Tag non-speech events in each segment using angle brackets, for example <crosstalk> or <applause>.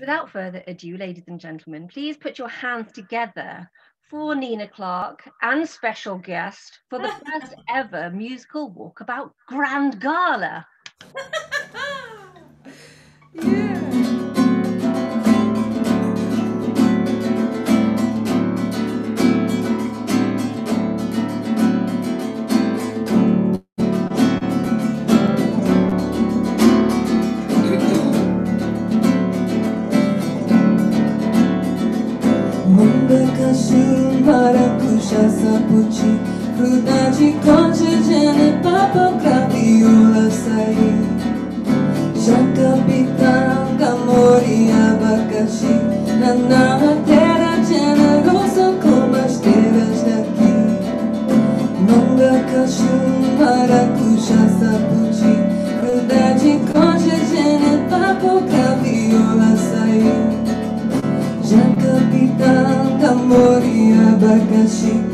without further ado, ladies and gentlemen, please put your hands together for Nina Clark and special guest for the first <laughs> ever musical walkabout grand gala. <laughs> yeah. Rocha, saputi, prudente, conte, viola papo, Já saí Jacapitã, camori, abacaxi, na terra, generosa, como as terras daqui. Manga, cachu, maracujá, saputi, prudente, conte, gene, papo, craviola, saí Jacapitã, camori, abacaxi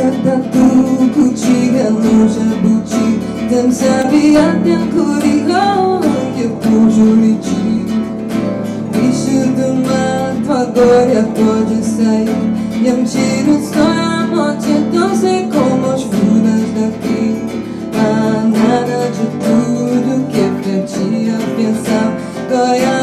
bertatu kucikan loja buci dan sabiat yang kurihong yang pujurici Bicho do mato agora eu pode sair. E eu tiro só a morte, então sei como as daqui. Nada de tudo que eu pra pensar.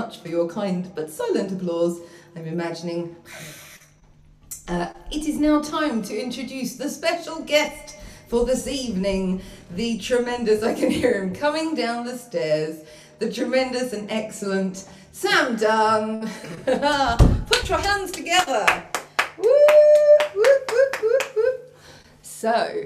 Much for your kind but silent applause. I'm imagining. <sighs> Uh, it is now time to introduce the special guest for this evening. The tremendous, I can hear him coming down the stairs. The tremendous and excellent Sam Dunn. <laughs> Put your hands together. Woo, woo, woo. So,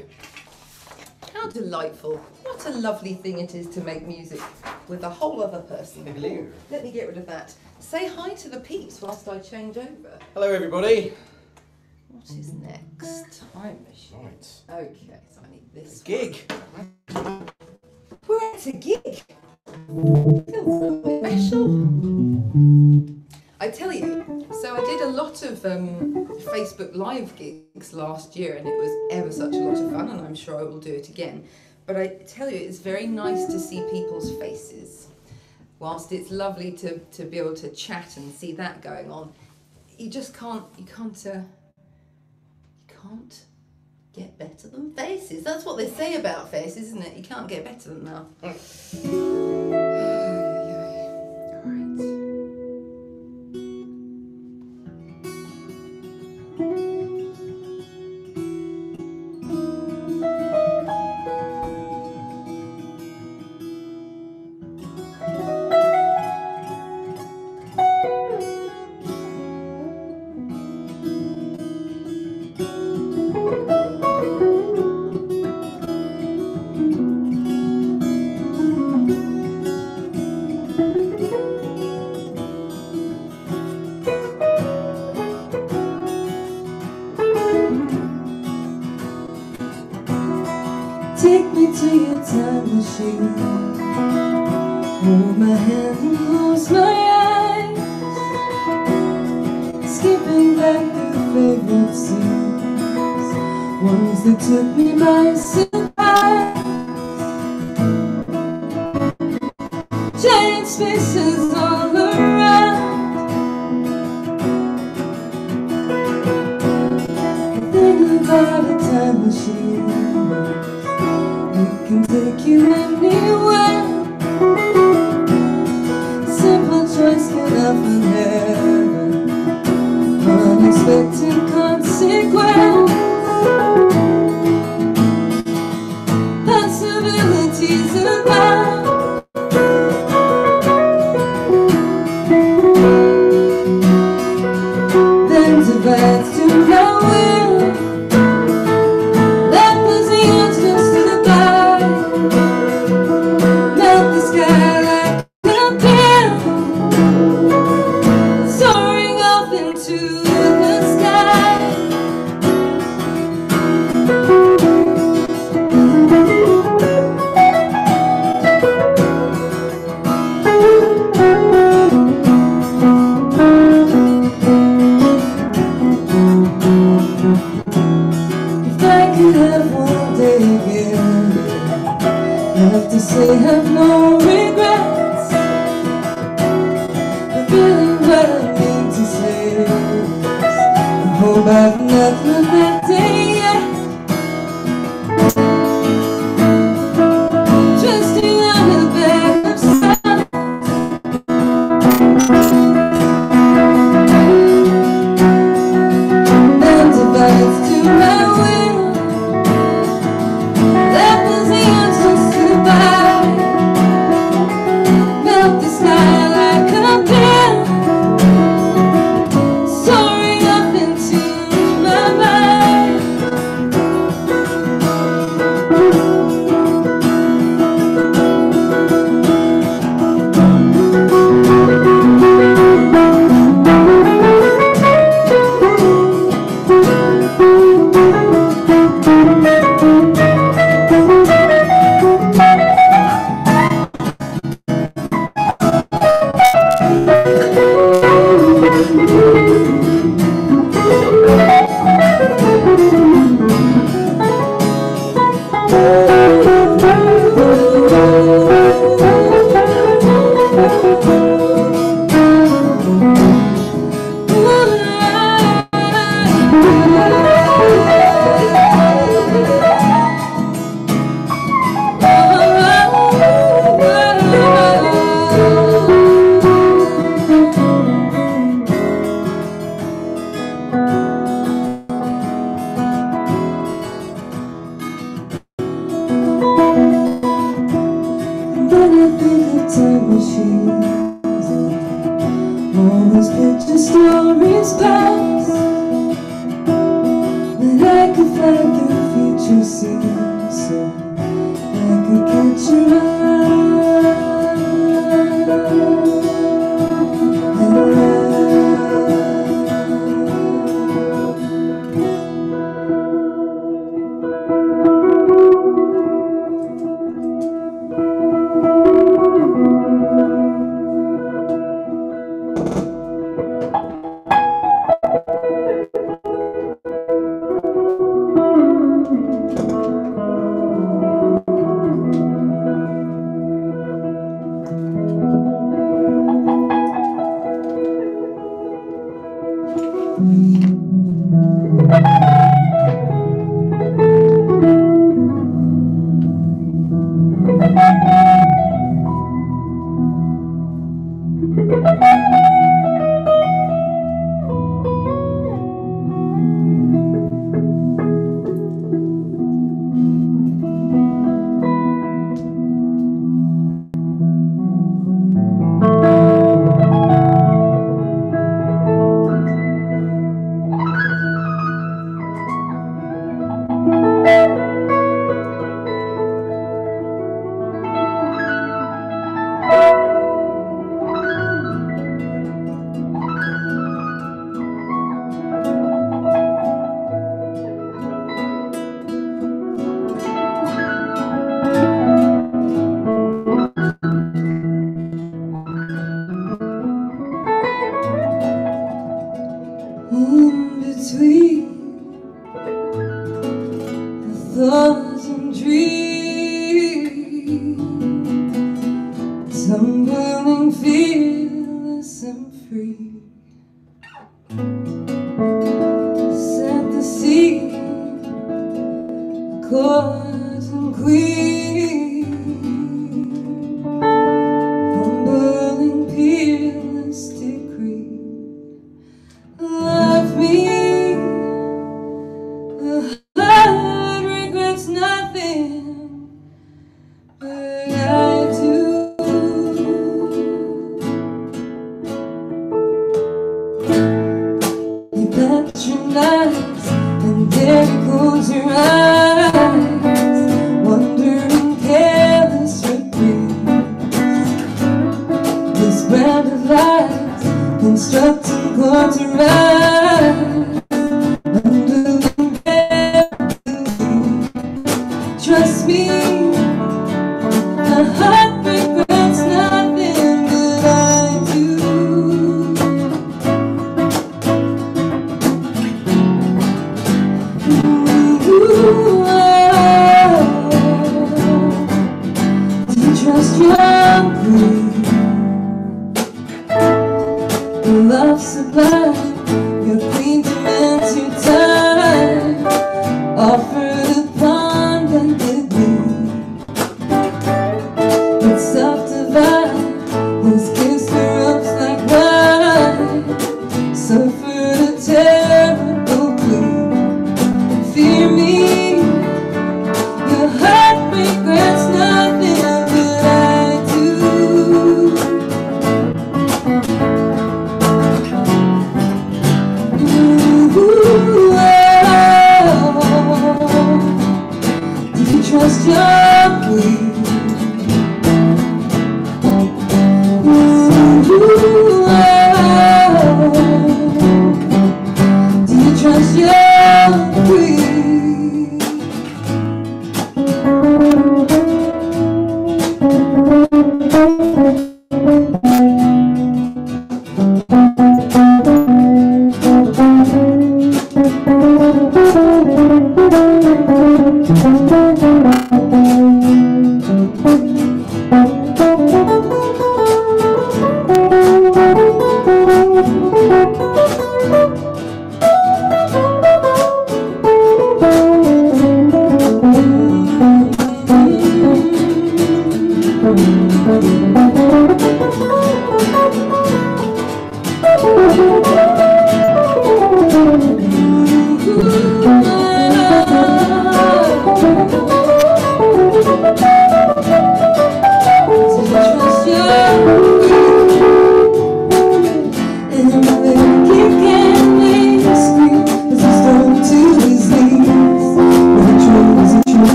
how delightful. What a lovely thing it is to make music with a whole other person. Hello. Let me get rid of that. Say hi to the peeps whilst I change over. Hello, everybody. What is next? Time machine. Right. Okay, so I need this. Gig. We're at a gig. Feels a special. I tell you, so I did a lot of um, Facebook Live gigs last year, and it was ever such a lot of fun, and I'm sure I will do it again. But I tell you, it's very nice to see people's faces. Whilst it's lovely to, to be able to chat and see that going on, you just can't you can't uh, you can't get better than faces. That's what they say about faces, isn't it? You can't get better than that. Then divides to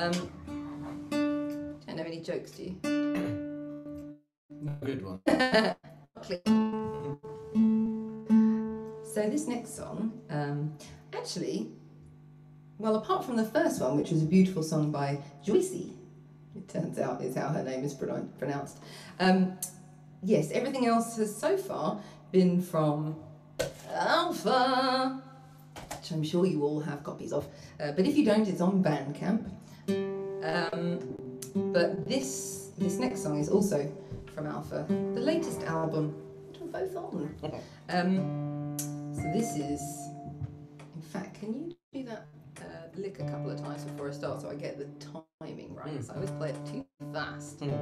Um, don't know any jokes, do you? No good one. <laughs> so this next song, um, actually, well, apart from the first one, which was a beautiful song by Joycey, it turns out is how her name is pronounced. Um, yes, everything else has so far been from Alpha, which I'm sure you all have copies of. Uh, but if you don't, it's on Bandcamp. Um, but this this next song is also from Alpha, the latest album, which we're both on. <laughs> Um, so this is, in fact, can you do that uh, lick a couple of times before I start so I get the timing right? Mm. So I always play it too fast. Mm.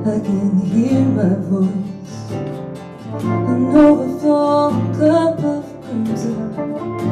I can hear my voice. An overflow cup of crimson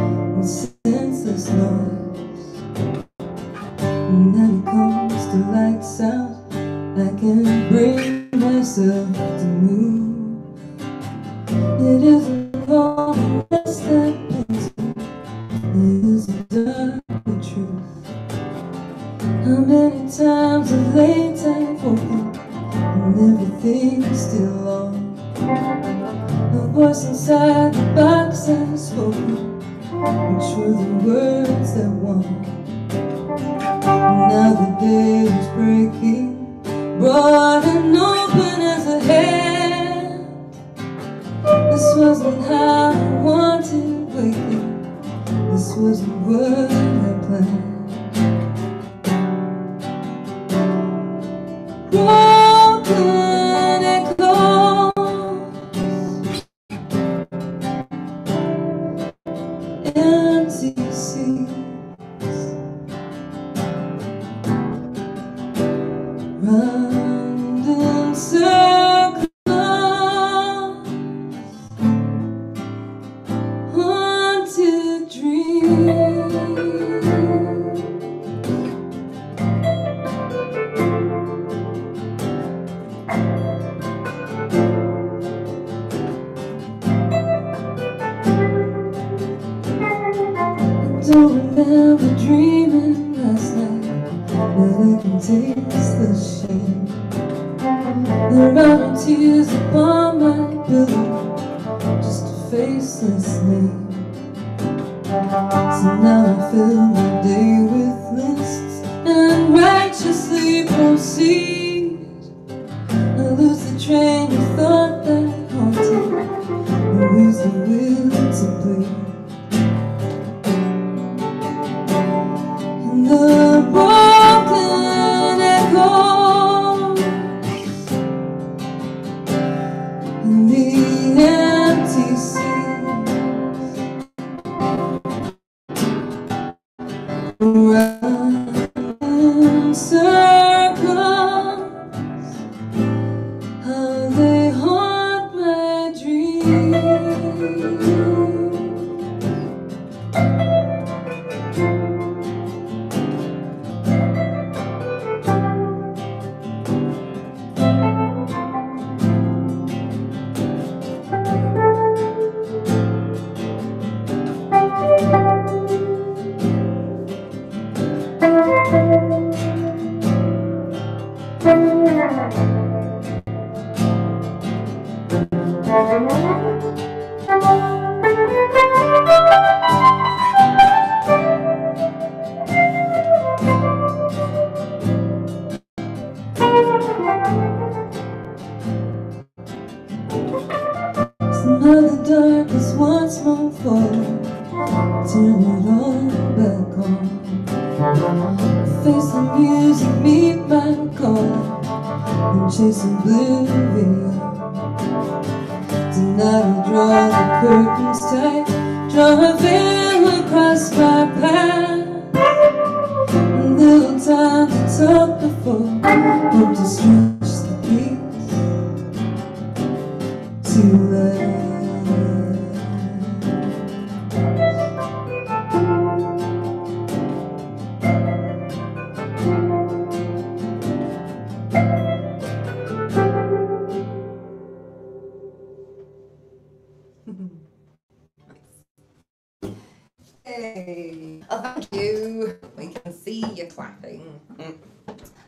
clapping.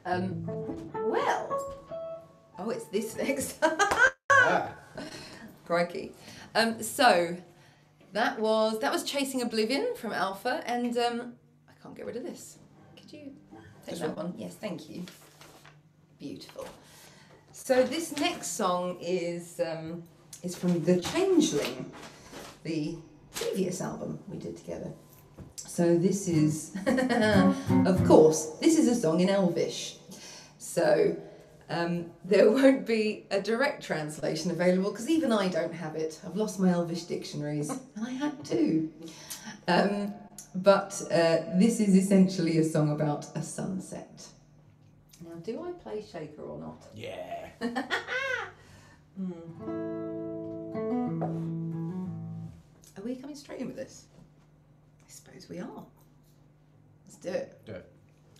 Um, well, oh, it's this next. Ah, <laughs> Crikey. Um, so that was that was Chasing Oblivion from Alpha, and um, I can't get rid of this. Could you take This that one? Yes, thank you. Beautiful. So this next song is um, is from The Changeling, the previous album we did together. So this is, <laughs> of course, this is a song in Elvish. So um, there <laughs> won't be a direct translation available because even I don't have it. I've lost my Elvish dictionaries, <laughs> and I had two. Um, but uh, this is essentially a song about a sunset. Now, do I play Shaker or not? yeah. Are we coming straight in with this? Suppose we are. Let's do it. Do it.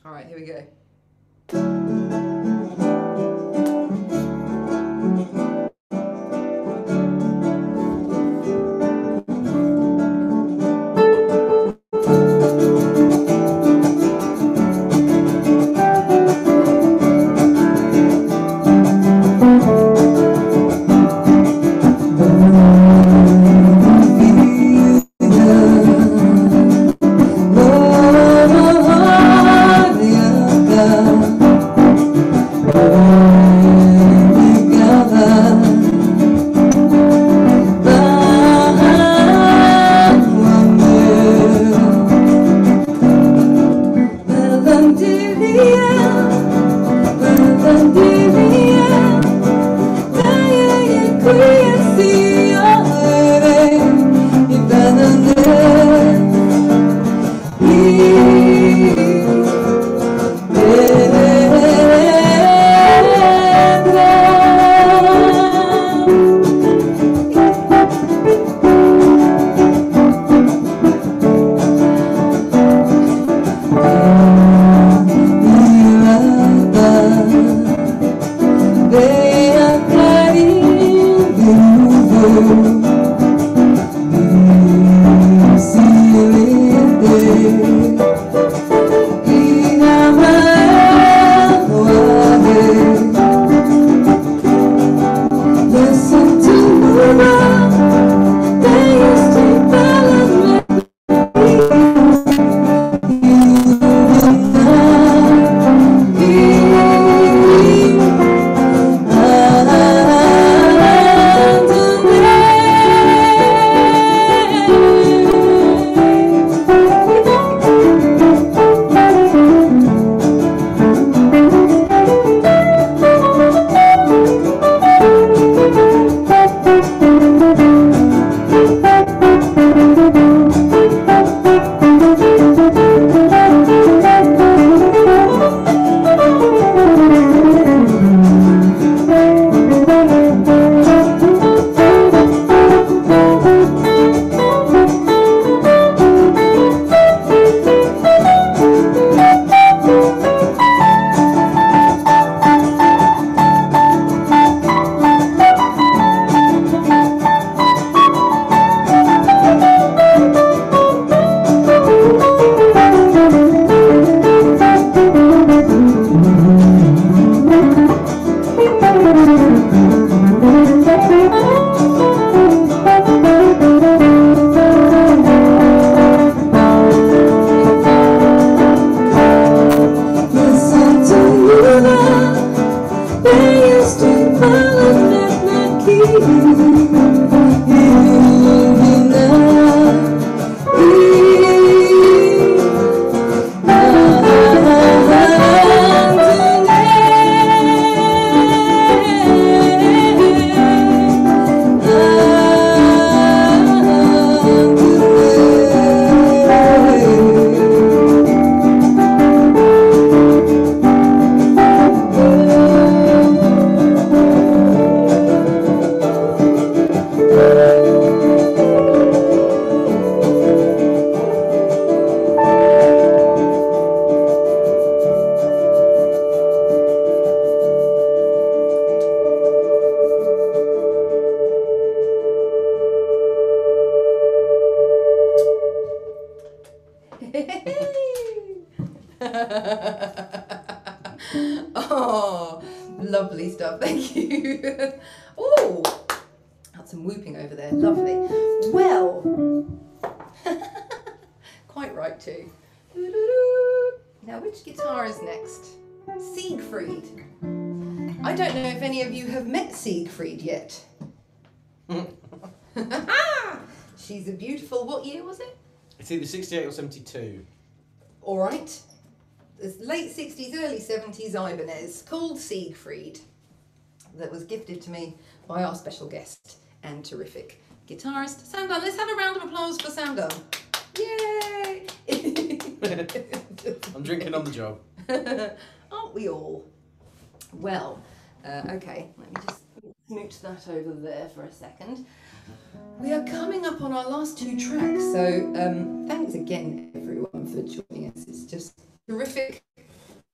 All right, here we go. 68 or 72. All right. It's late 60s, early 70s Ibanez called Siegfried that was gifted to me by our special guest and terrific guitarist, Dunn. Let's have a round of applause for Sam Yay! <laughs> I'm drinking on the job. <laughs> Aren't we all? Well, uh, okay, let me just smooch that over there for a second. We are coming up on our last two tracks, so um, thanks again, everyone, for joining us. It's just terrific,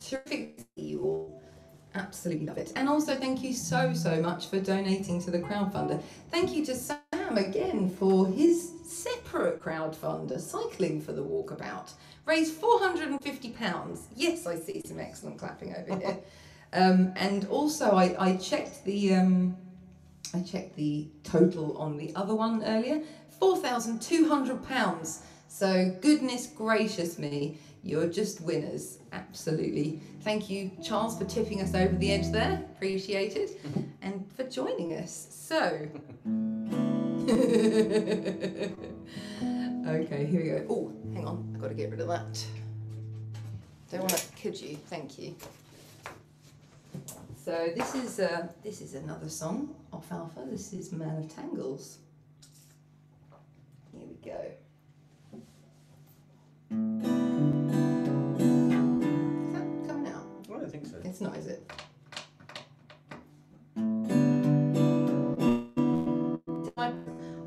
terrific to see you all. Absolutely love it. And also, thank you so, so much for donating to the crowdfunder. Thank you to Sam again for his separate crowdfunder, Cycling for the Walkabout. Raised £450. Yes, I see some excellent clapping over here. <laughs> Um, and also, I, I checked the um, I checked the total on the other one earlier. Four thousand two hundred pounds. So goodness gracious me, you're just winners. Absolutely. Thank you, Charles, for tipping us over the edge there. Appreciate it, <laughs> and for joining us. So. <laughs> okay, here we go. Oh, hang on, I've got to get rid of that. Don't want to, could you? Thank you. So this is uh, this is another song off Alpha. This is Man of Tangles. Here we go. Is that coming out? I don't think so. It's not, is it? I,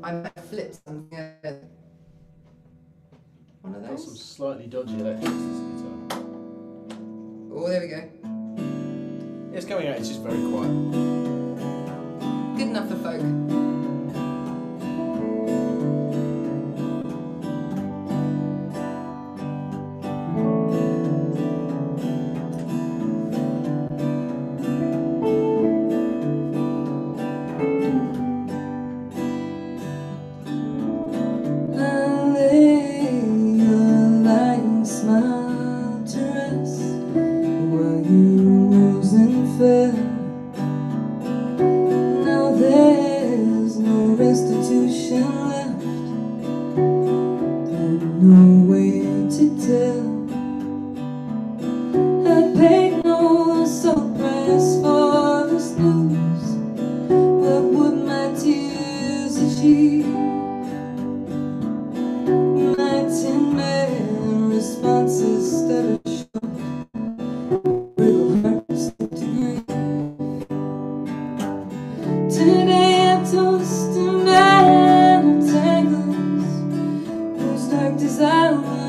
I might have flipped something. over. One of Got some slightly dodgy electrics this guitar. Oh, there we go. Coming out, it's just very quiet. Good enough for folk. Desire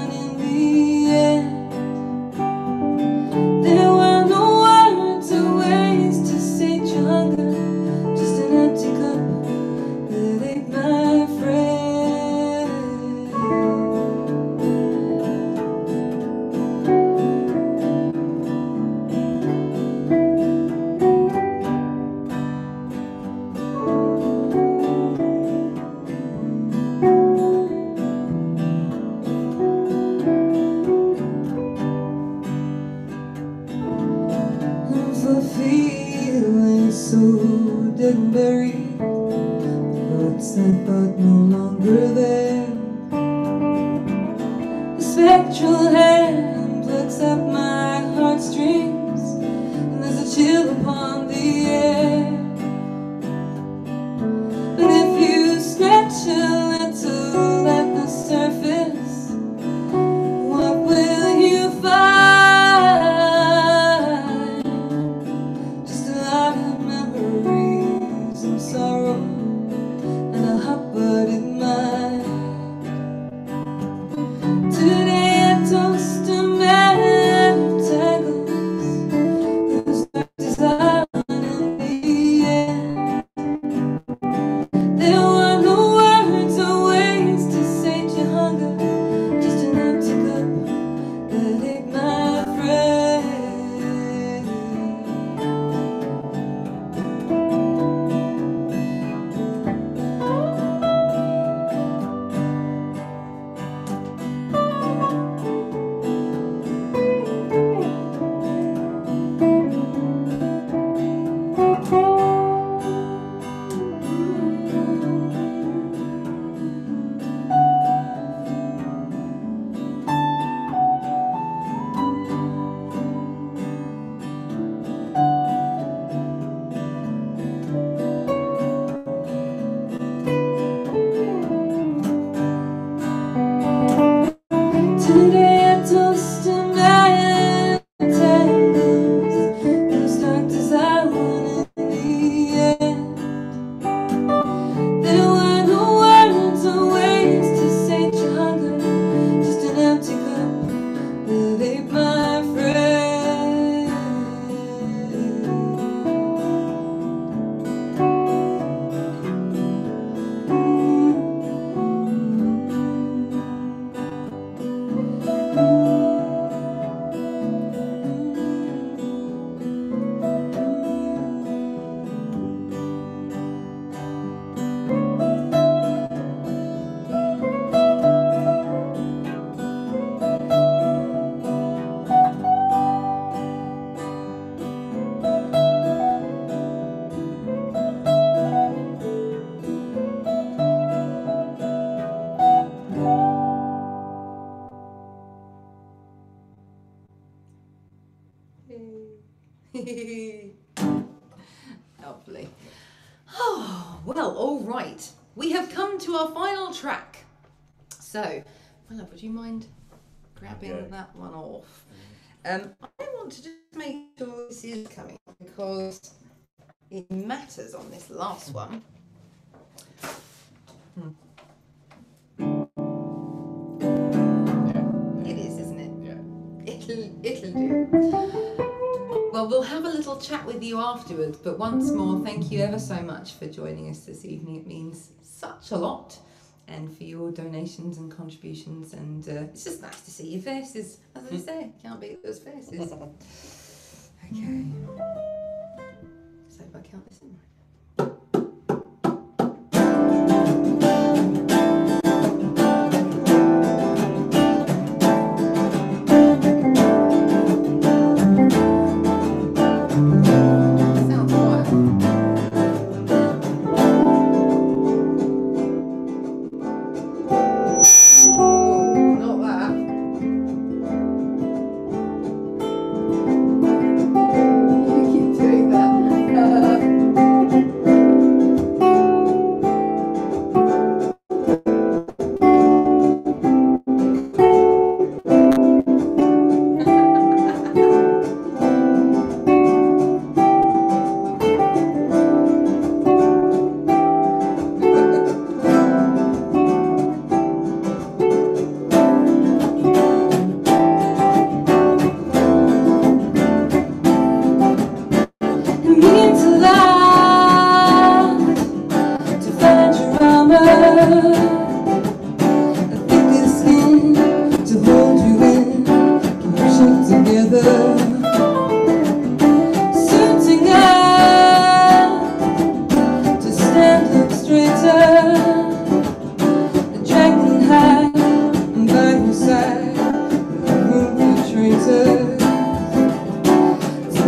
last one. Hmm. Yeah. It is, isn't it? Yeah. It'll, it'll do. Well, we'll have a little chat with you afterwards, but once more, thank you ever so much for joining us this evening. It means such a lot and for your donations and contributions. And uh, it's just nice to see your faces. As I hmm. say, can't beat those faces. <laughs> Okay. So I count this in. right.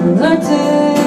learn